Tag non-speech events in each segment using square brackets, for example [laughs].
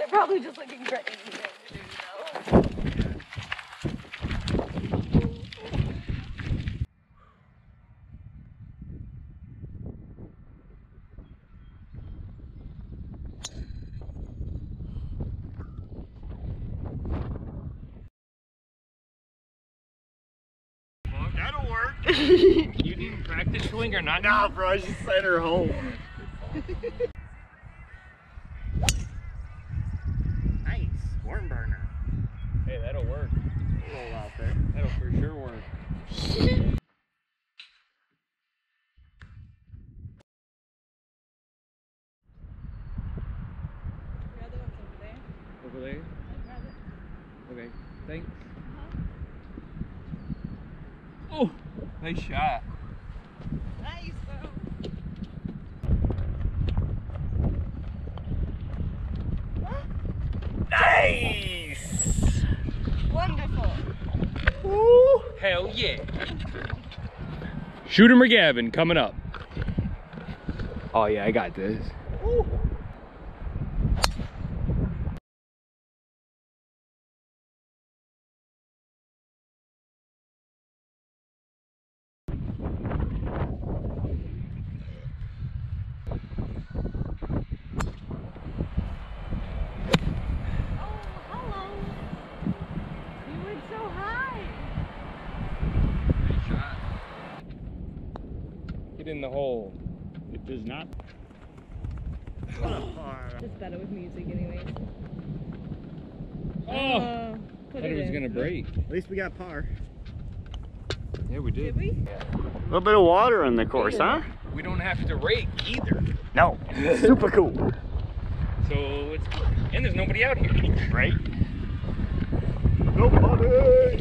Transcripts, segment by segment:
They're probably just looking for anything to do, though. That'll [laughs] work. You didn't practice swing or not? Nah, bro, I just sent her home. [laughs] Hey, that'll work. Roll out there. That'll for sure work. Over there. Over there? Okay, thanks. Oh, nice shot. Nice, bro. Nice. Wonderful. Hell yeah. Shooter McGavin coming up. Oh yeah, I got this. Oh, hello. You went so high. Nice shot. Get in the hole. It does not. [laughs] It's better with music, anyways. Oh, Uh, put thought it was in. gonna break. At least we got par. Yeah, we did. Did we? A little bit of water in the course, huh? We don't have to rake either. No. [laughs] Super cool. So it's good, and there's nobody out here. Right? Nobody.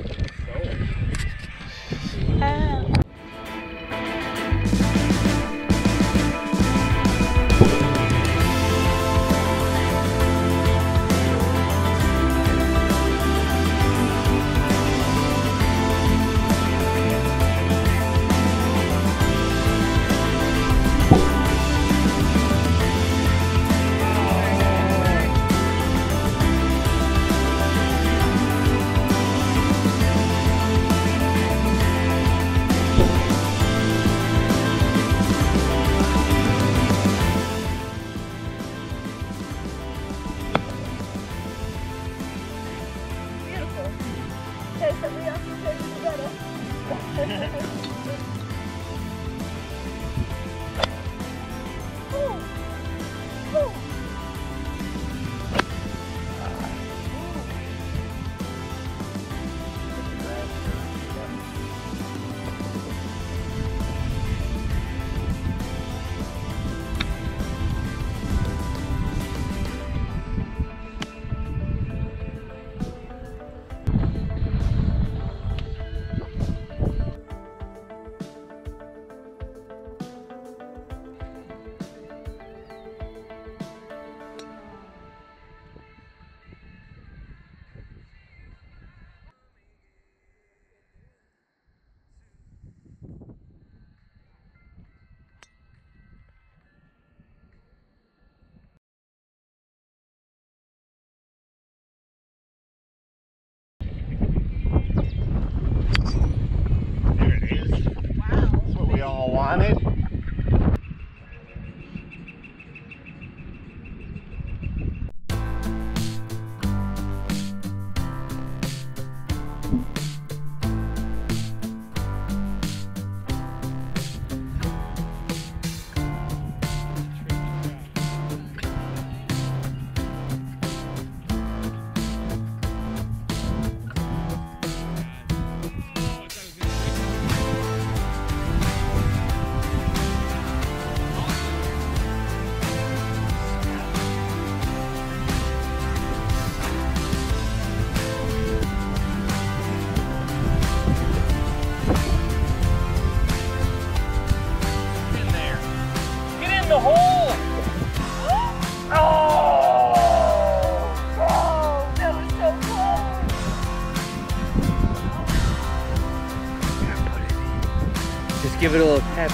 Give it a little tap.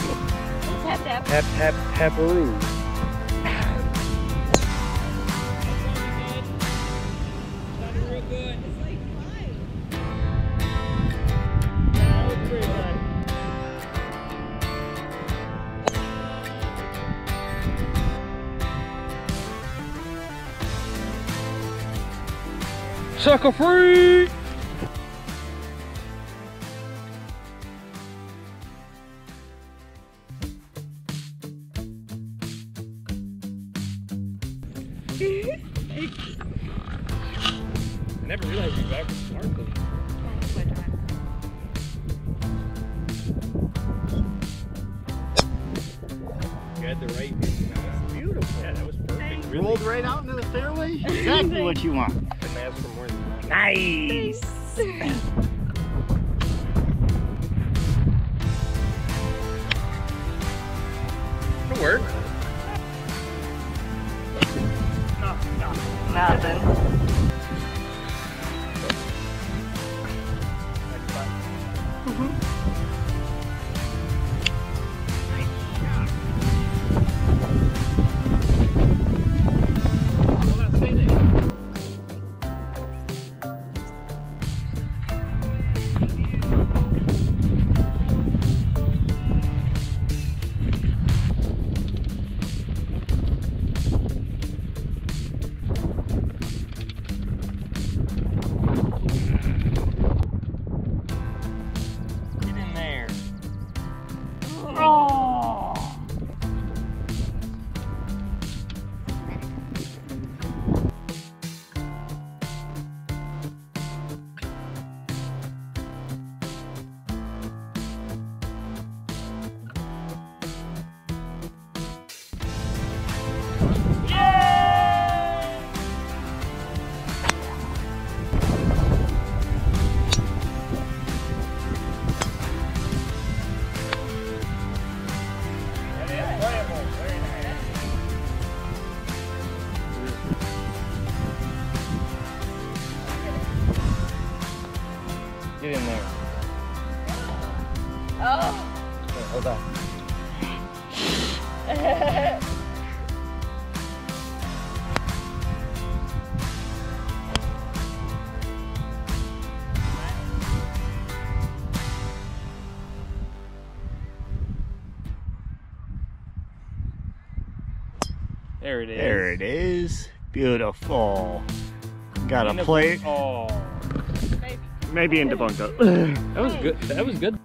Tap tap. Tap tap taparoo. Sucker free! I never realized you back was sparkly. You had the right. That's beautiful. Yeah, that was perfect. Really Rolled right out into the fairway. [laughs] Exactly what you want. couldn't ask for more than that. Nice. It'll work. Nothing. Oh. Here, hold on. There it is. There it is. Beautiful. Got a plate. Oh, Maybe into bunker. [laughs] that was good. That was good.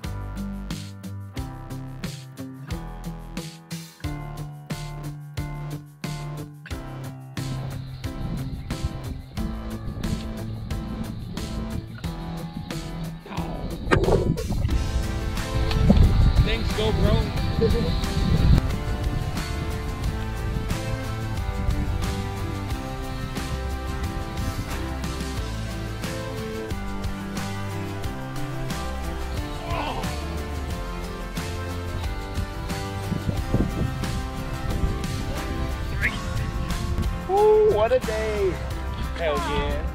GoPro. Ooh, what a day. Hell yeah.